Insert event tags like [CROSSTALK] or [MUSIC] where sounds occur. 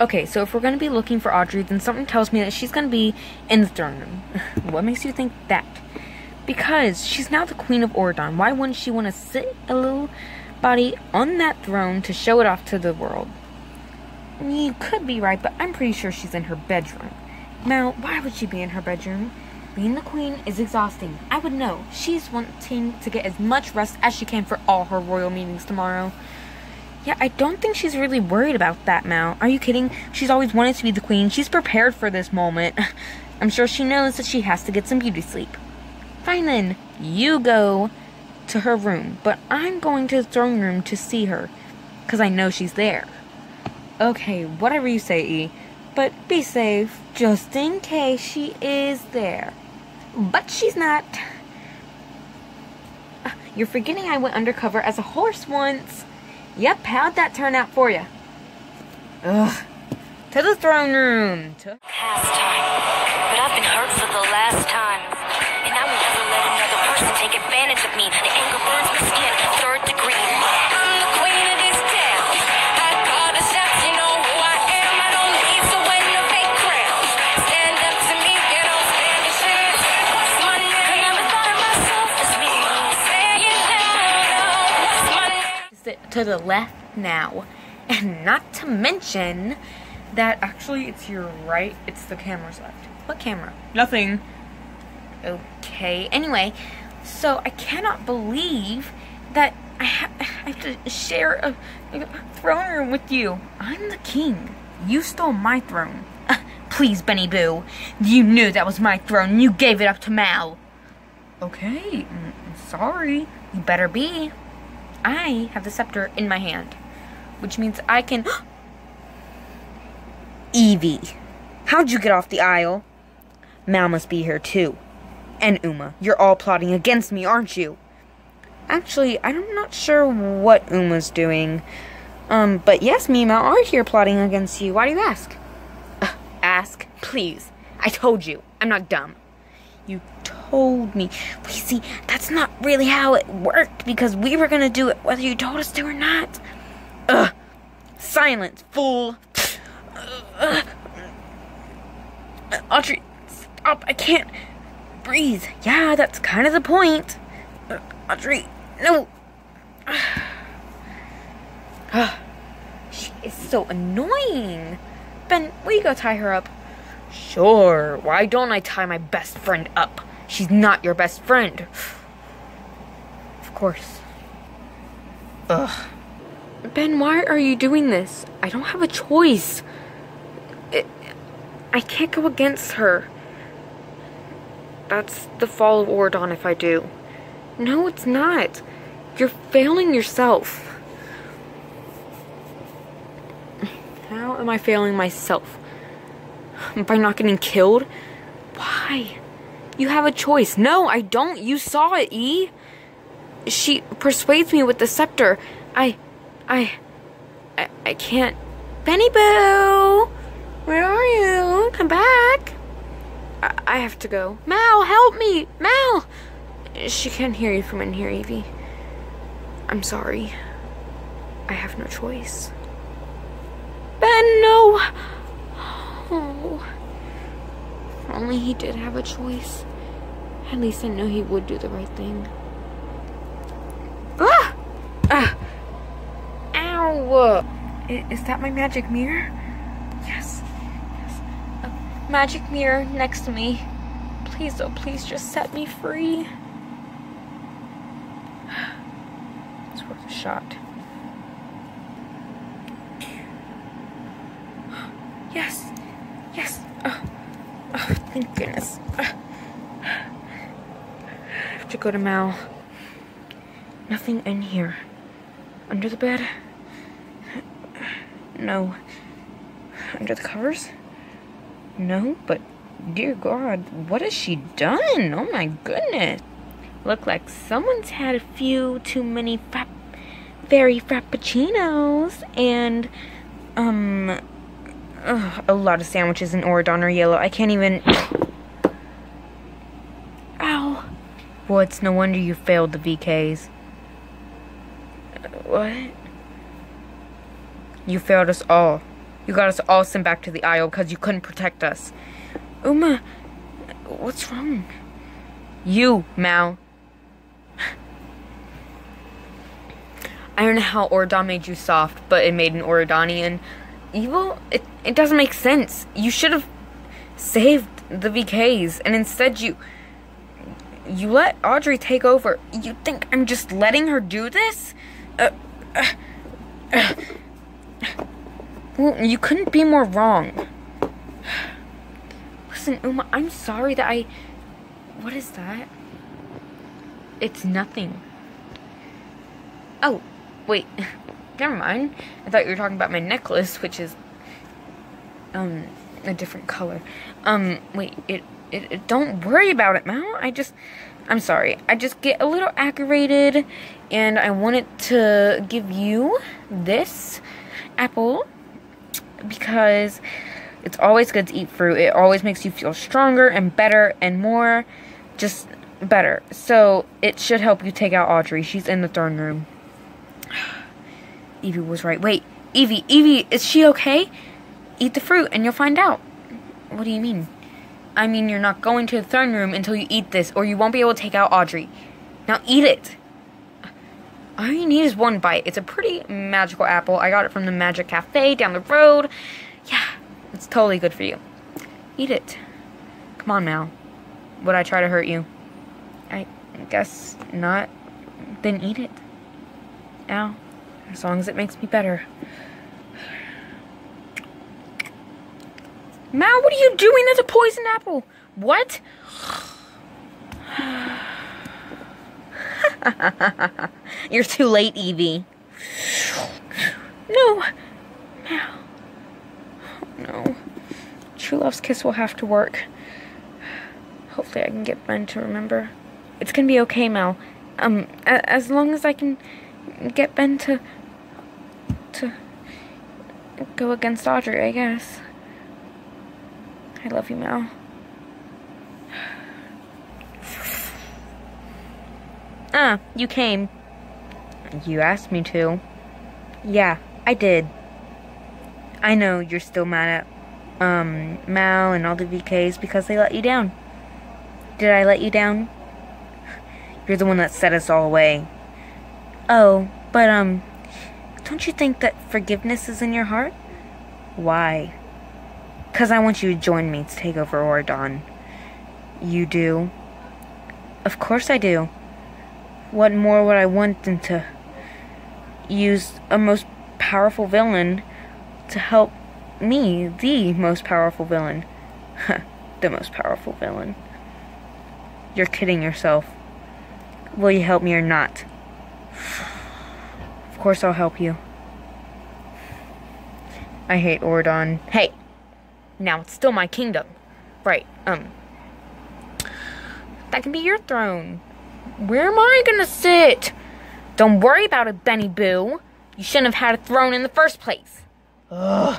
Okay, so if we're gonna be looking for Audrey, then something tells me that she's gonna be in the throne room. [LAUGHS] what makes you think that? Because she's now the queen of Auradon. Why wouldn't she want to sit a little body on that throne to show it off to the world? You could be right, but I'm pretty sure she's in her bedroom. Now, why would she be in her bedroom? Being the queen is exhausting. I would know. She's wanting to get as much rest as she can for all her royal meetings tomorrow. Yeah, I don't think she's really worried about that, Mal. Are you kidding? She's always wanted to be the queen. She's prepared for this moment. [LAUGHS] I'm sure she knows that she has to get some beauty sleep. Fine then, you go to her room, but I'm going to the throne room to see her, because I know she's there. Okay, whatever you say, E. But be safe, just in case she is there. But she's not. Uh, You're forgetting I went undercover as a horse once. Yep, how'd that turn out for you? Ugh. To the throne room. To- pastime. But I've been hurt for the last time. And I will never let another person take advantage of me. The anger burns my skin, third degree. To the left now. And not to mention that actually it's your right, it's the camera's left. What camera? Nothing. Okay, anyway, so I cannot believe that I, ha- I have to share a, a throne room with you. I'm the king. You stole my throne. Please, Benny Boo. You knew that was my throne and you gave it up to Mal. Okay, mm, sorry. You better be. I have the scepter in my hand, which means I can. [GASPS] Evie, how'd you get off the Isle? Mal must be here too. And Uma, you're all plotting against me, aren't you? Actually, I'm not sure what Uma's doing. Um, but yes, me and Mal are here plotting against you. Why do you ask? Uh, ask, please. I told you. I'm not dumb. You told me. You see, that's not really how it worked because we were gonna do it whether you told us to or not. Ugh. Silence, fool. Ugh. Audrey, stop. I can't breathe. Yeah, that's kind of the point. Audrey, no. she is so annoying. Ben, will you go tie her up? Sure. Why don't I tie my best friend up? She's not your best friend. Of course. Ugh. Ben, why are you doing this? I don't have a choice. It, I can't go against her. That's the fall of Auradon if I do. No, it's not. You're failing yourself. How am I failing myself? By not getting killed? Why? You have a choice. No, I don't. You saw it, E. She persuades me with the scepter. I. I. I, I can't. Benny Boo! Where are you? Come back. I, I have to go. Mal, help me! Mal! She can't hear you from in here, Evie. I'm sorry. I have no choice. Ben, no! Oh. If only he did have a choice. At least I know he would do the right thing. Ah! Ah! Ow! Is that my magic mirror? Yes. Yes. A magic mirror next to me. Please, oh, please just set me free. [GASPS] It's worth a shot. Yes. Yes. Goodness. To go to Mal. Nothing in here. Under the bed? No. Under the covers? No, but dear God, what has she done? Oh my goodness. Look like someone's had a few too many very frappuccinos and, um, ugh, a lot of sandwiches in Auradon are yellow. I can't even. Ow. Well, it's no wonder you failed the VKs. Uh, What? You failed us all. You got us all sent back to the Isle because you couldn't protect us. Uma, what's wrong? You, Mal. I don't know how Auradon made you soft, but it made an Auradonian evil. It it doesn't make sense. You should have saved the VKs, and instead you you let Audrey take over. You think I'm just letting her do this? Uh, uh, uh. Well, you couldn't be more wrong. Listen, Uma, I'm sorry that I. What is that? It's nothing. Oh, wait. [LAUGHS] Never mind. I thought you were talking about my necklace, which is um a different color. Um, wait. It. It, it don't worry about it, Mal. I just. I'm sorry. I just get a little aggravated, and I wanted to give you this apple because it's always good to eat fruit. It always makes you feel stronger and better and more just better. So it should help you take out Audrey. She's in the throne room. [SIGHS] Evie was right. Wait, Evie, Evie, is she okay? Eat the fruit and you'll find out. What do you mean? I mean, you're not going to the throne room until you eat this, or you won't be able to take out Audrey. Now eat it. All you need is one bite. It's a pretty magical apple. I got it from the Magic Cafe down the road. Yeah, it's totally good for you. Eat it. Come on, Mal. Would I try to hurt you? I guess not. Then eat it. Al, as long as it makes me better. Mal, what are you doing? That's a poison apple. What? [LAUGHS] You're too late, Evie. No. Mal. no. True Love's Kiss will have to work. Hopefully I can get Ben to remember. It's gonna be okay, Mal. Um, as long as I can get Ben to... to... go against Audrey, I guess. I love you, Mal. Ah, you came. You asked me to. Yeah, I did. I know you're still mad at, um, Mal and all the VKs because they let you down. Did I let you down? You're the one that set us all away. Oh, but, um, don't you think that forgiveness is in your heart? Why? Because I want you to join me to take over Auradon. You do? Of course I do. What more would I want than to use a most powerful villain to help me, the most powerful villain? [LAUGHS] the most powerful villain. You're kidding yourself. Will you help me or not? [SIGHS] Of course I'll help you. I hate Auradon. Hey! Now it's still my kingdom. Right, um. That can be your throne. Where am I gonna sit? Don't worry about it, Benny Boo. You shouldn't have had a throne in the first place. Ugh.